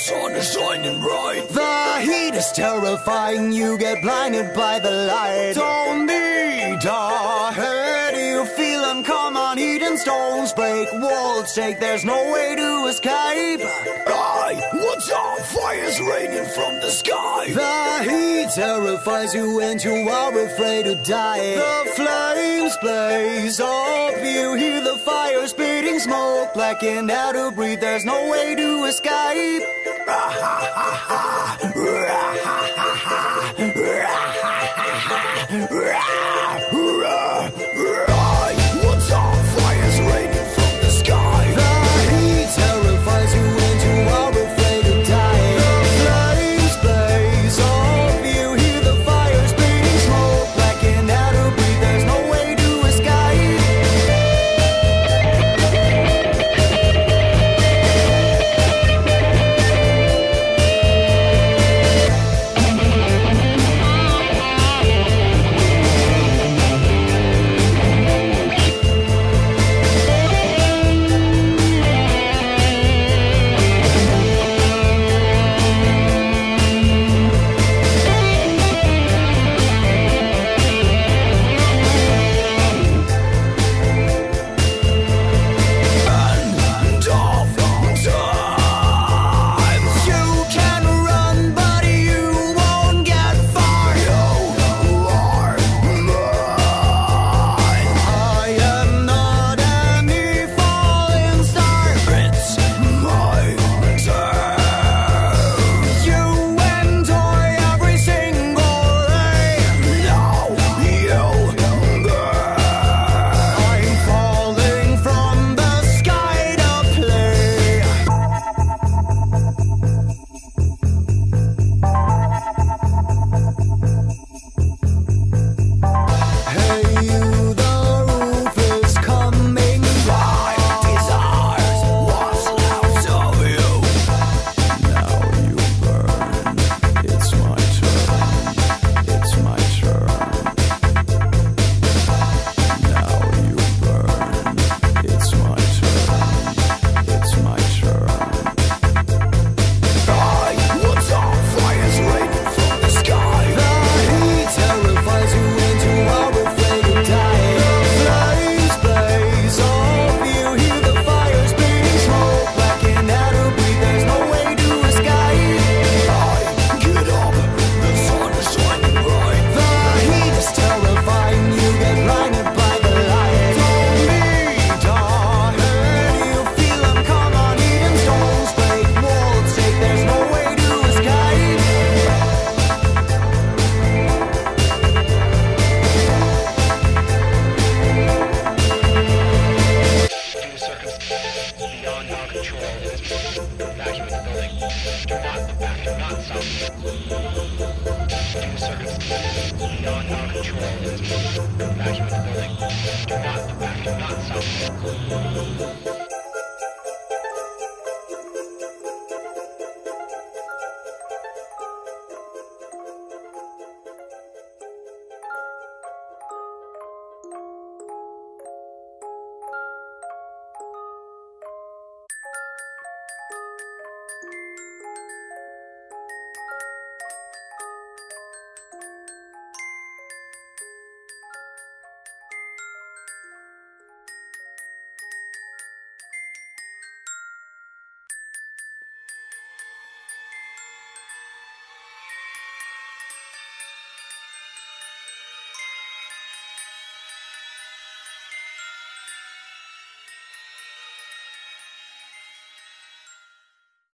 The sun is shining bright. The heat is terrifying, you get blinded by the light. Don't need a head, you feel uncommon, on, stones break, walls shake, there's no way to escape. Aye, what's up? Fire's raining from the sky. The heat terrifies you and you are afraid to die. The flames blaze up, you hear the fire spitting smoke, blackened out to breathe, there's no way to escape.